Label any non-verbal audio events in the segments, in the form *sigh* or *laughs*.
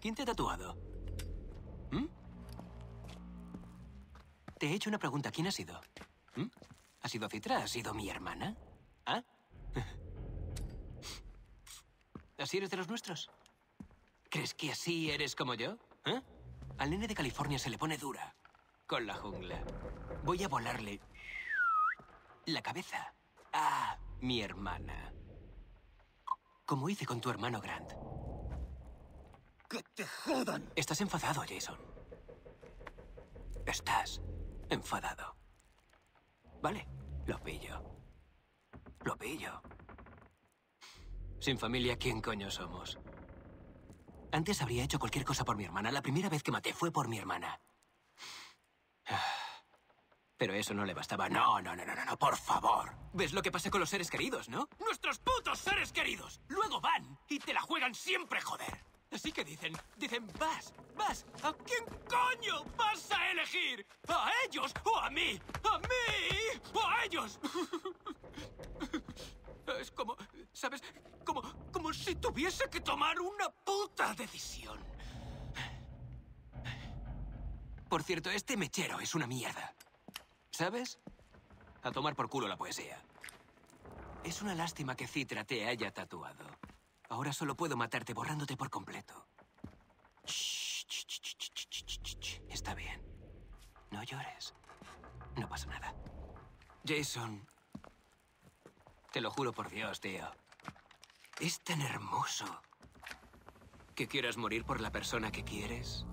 ¿Quién te ha tatuado? ¿Mm? Te he hecho una pregunta. ¿Quién ha sido? ¿Mm? ¿Ha sido Citra? ¿Ha sido mi hermana? ¿Ah? *laughs* ¿Así eres de los nuestros? ¿Crees que así eres como yo? ¿Eh? Al nene de California se le pone dura. Con la jungla. Voy a volarle... La cabeza. Ah, mi hermana. Como hice con tu hermano Grant. ¡Que te jodan! Estás enfadado, Jason. Estás enfadado. Vale, lo pillo. Lo pillo. Sin familia, ¿quién coño somos? Antes habría hecho cualquier cosa por mi hermana. La primera vez que maté fue por mi hermana. *sighs* Pero eso no le bastaba. No, no, no, no, no, por favor. ¿Ves lo que pasa con los seres queridos, no? ¡Nuestros putos seres queridos! Luego van y te la juegan siempre, joder. Así que dicen, dicen, vas, vas. ¿A quién coño vas a elegir? ¿A ellos o a mí? ¿A mí o a ellos? *laughs* Es como, ¿sabes? Como, como si tuviese que tomar una puta decisión. Por cierto, este mechero es una mierda. ¿Sabes? A tomar por culo la poesía. Es una lástima que Citra te haya tatuado. Ahora solo puedo matarte borrándote por completo. Está bien. No llores. No pasa nada. Jason, te lo juro por Dios, tío. Es tan hermoso que quieras morir por la persona que quieres.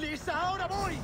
¡Lisa, ahora voy!